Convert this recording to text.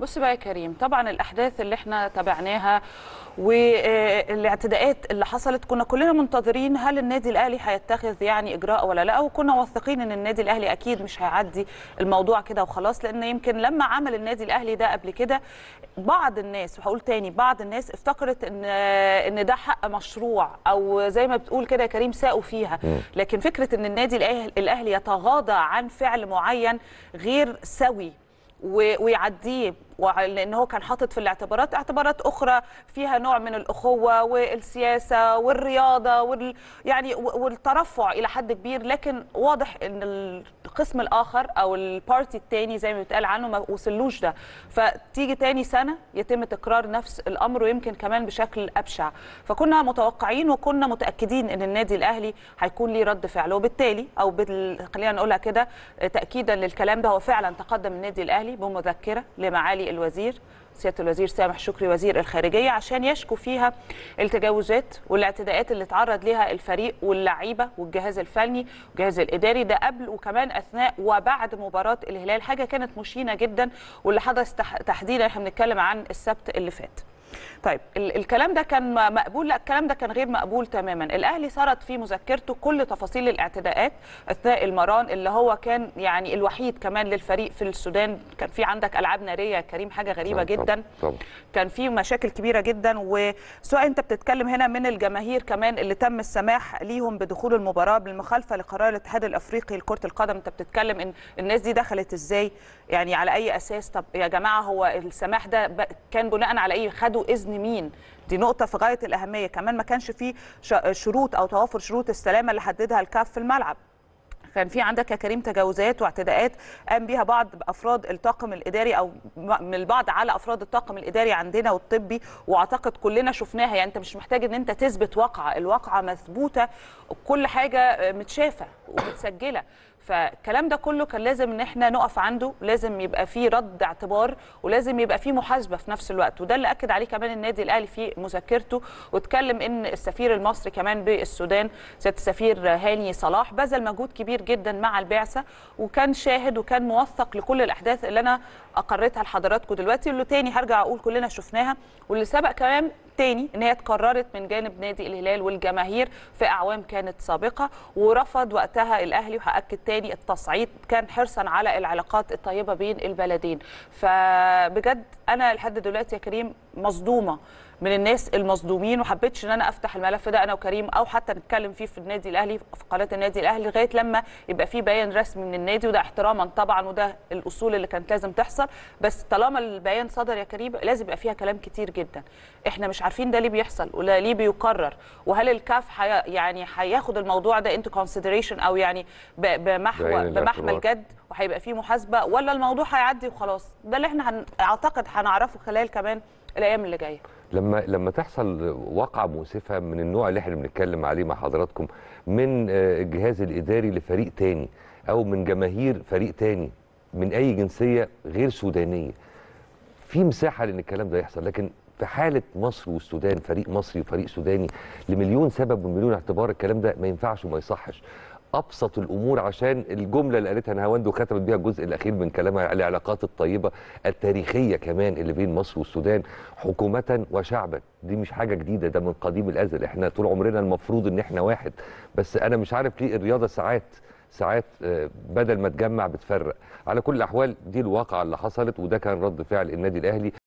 بص بقى يا كريم طبعا الأحداث اللي إحنا تابعناها والإعتداءات اللي حصلت كنا كلنا منتظرين هل النادي الأهلي هيتخذ يعني إجراء ولا لأ وكنا واثقين إن النادي الأهلي أكيد مش هيعدي الموضوع كده وخلاص لأن يمكن لما عمل النادي الأهلي ده قبل كده بعض الناس وهقول تاني بعض الناس افتكرت إن إن ده حق مشروع أو زي ما بتقول كده يا كريم ساقوا فيها. لكن فكرة إن النادي الأهلي- الأهلي يتغاضى عن فعل معين غير سوي ويعديه وع- لأن هو كان حاطط في الاعتبارات اعتبارات أخرى فيها نوع من الأخوة والسياسة والرياضة وال يعني والترفع إلى حد كبير لكن واضح إن القسم الآخر أو البارتي الثاني زي ما بيتقال عنه ما وصلوش ده. فتيجي تاني سنة يتم تكرار نفس الأمر ويمكن كمان بشكل أبشع. فكنا متوقعين وكنا متأكدين إن النادي الأهلي هيكون ليه رد فعل وبالتالي أو بال... خلينا نقولها كده تاكيدا للكلام ده هو فعلا تقدم النادي الأهلي بمذكرة لمعالي الوزير سيادة الوزير سامح شكري وزير الخارجية عشان يشكو فيها التجاوزات والاعتداءات اللي تعرض ليها الفريق واللعيبة والجهاز الفني والجهاز الإداري. ده قبل وكمان أثناء وبعد مباراة الهلال. حاجة كانت مشينة جدا واللي حدث تح- تحديدا إحنا بنتكلم عن السبت اللي فات. طيب ال- الكلام ده كان مقبول؟ لا الكلام ده كان غير مقبول تماما. الأهلي سرد في مذكرته كل تفاصيل الاعتداءات أثناء المران اللي هو كان يعني الوحيد كمان للفريق في السودان. كان في عندك ألعاب نارية يا كريم حاجة غريبة طبعاً، جدا. طبعاً. كان في مشاكل كبيرة جدا. وسواء أنت بتتكلم هنا من الجماهير كمان اللي تم السماح ليهم بدخول المباراة بالمخالفة لقرار الاتحاد الأفريقي لكرة القدم. أنت بتتكلم إن الناس دي دخلت إزاي؟ يعني على أي أساس؟ طب يا جماعة هو السماح ده كان بناء على إيه؟ خدوا اذن مين؟ دي نقطة في غاية الأهمية. كمان ما كانش فيه ش- شروط أو توافر شروط السلامة اللي حددها الكاف في الملعب. كان في عندك يا كريم تجاوزات واعتداءات قام بيها بعض أفراد الطاقم الإداري أو من البعض على أفراد الطاقم الإداري عندنا والطبي. وأعتقد كلنا شفناها. يعني أنت مش محتاج إن أنت تثبت واقعة. الواقعة مثبوتة. كل حاجة متشافة ومتسجلة. فالكلام ده كله كان لازم إن إحنا نقف عنده لازم يبقى فيه رد اعتبار ولازم يبقى فيه محاسبة في نفس الوقت. وده اللي أكد عليه كمان النادي الأهلي في مذكرته واتكلم إن السفير المصري كمان بالسودان سيادة السفير هاني صلاح بذل مجهود كبير جدا مع البعثة وكان شاهد وكان موثق لكل الأحداث اللي أنا أقريتها لحضراتكم دلوقتي. واللي تاني هرجع أقول كلنا شفناها. واللي سبق كمان تاني إن هي اتكررت من جانب نادي الهلال والجماهير في أعوام كانت سابقة ورفض وقتها الأهلي وهأكد تاني التصعيد كان حرصا على العلاقات الطيبة بين البلدين. فبجد أنا لحد دلوقتي يا كريم مصدومة من الناس المصدومين وحبيتش إن أنا أفتح الملف ده أنا وكريم أو حتى نتكلم فيه في النادي الأهلي في قناة النادي الأهلي لغاية لما يبقى في بيان رسمي من النادي وده احتراما طبعا وده الأصول اللي كانت لازم تحصل. بس طالما البيان صدر يا كريم لازم يبقى فيها كلام كتير جدا. إحنا مش عارفين ده ليه بيحصل ولا ليه بيكرر وهل الكاف حي... يعني هياخد الموضوع ده انتو كونسيدريشن أو يعني ب... بمحو بمحمل. جد وهيبقى فيه محاسبة ولا الموضوع هيعدي وخلاص؟ ده اللي إحنا هن... أعتقد هنعرفه خلال كمان الأيام اللي جاية. لما لما تحصل واقعة مؤسفة من النوع اللي إحنا بنتكلم عليه مع حضراتكم من آه، الجهاز الإداري لفريق تاني أو من جماهير فريق تاني من أي جنسية غير سودانية في مساحة لأن الكلام ده يحصل. لكن في حالة مصر والسودان فريق مصري وفريق سوداني لمليون سبب ومليون اعتبار الكلام ده ما ينفعش وما يصحش. أبسط الأمور عشان الجملة اللي قالتها نهاوند وختمت بيها الجزء الأخير من كلامها العلاقات الطيبة التاريخية كمان اللي بين مصر والسودان حكومة وشعبا. دي مش حاجة جديدة ده من قديم الأزل. إحنا طول عمرنا المفروض إن إحنا واحد. بس أنا مش عارف ليه الرياضة ساعات ساعات آه، بدل ما تجمع بتفرق. على كل الأحوال دي الواقعة اللي حصلت وده كان رد فعل النادي الأهلي.